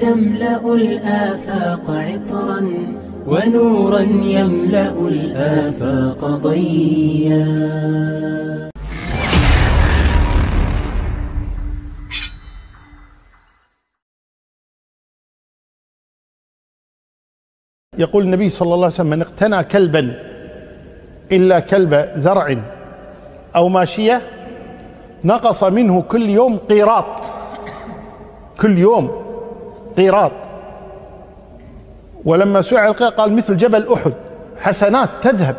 تملأ الآفاق عطرا ونورا يملأ الآفاق ضيا. يقول النبي صلى الله عليه وسلم من اقتنى كلبا إلا كلب زرع أو ماشية نقص منه كل يوم قيراط. كل يوم. قيراط. ولما سئل قال مثل جبل أحد حسنات تذهب.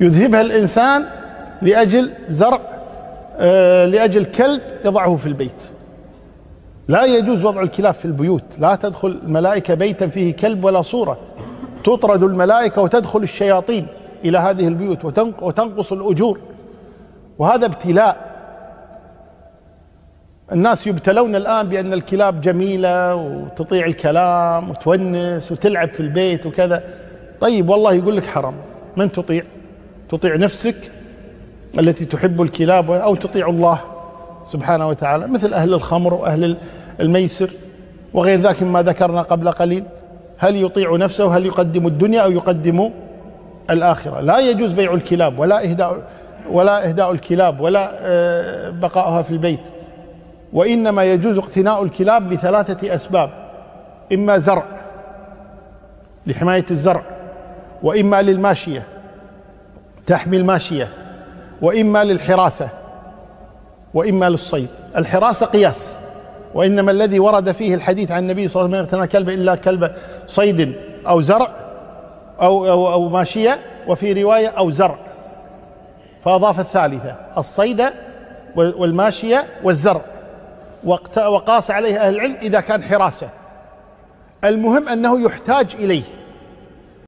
يذهبها الإنسان لأجل زرع آه، لأجل كلب يضعه في البيت. لا يجوز وضع الكلاب في البيوت لا تدخل الملائكة بيتا فيه كلب ولا صورة. تطرد الملائكة وتدخل الشياطين إلى هذه البيوت وتنقص الأجور. وهذا ابتلاء. الناس يبتلون الآن بأن الكلاب جميلة وتطيع الكلام وتونس وتلعب في البيت وكذا. طيب والله يقول لك حرام. من تطيع؟ تطيع نفسك التي تحب الكلاب أو تطيع الله سبحانه وتعالى مثل أهل الخمر وأهل الميسر وغير ذلك مما ذكرنا قبل قليل. هل يطيع نفسه؟ هل يقدم الدنيا أو يقدم الآخرة؟ لا يجوز بيع الكلاب ولا إهداء ولا إهداء الكلاب ولا آه، بقاؤها في البيت. وإنما يجوز اقتناء الكلاب لثلاثة أسباب. إما زرع لحماية الزرع وإما للماشية تحمي الماشية وإما للحراسة وإما للصيد. الحراسة قياس وإنما الذي ورد فيه الحديث عن النبي صلى الله عليه وسلم كلب إلا كلب صيد أو زرع أو, أو, أو ماشية. وفي رواية أو زرع. فأضاف الثالثة الصيد والماشية والزرع. وقاس عليه أهل العلم إذا كان حراسة. المهم أنه يحتاج إليه.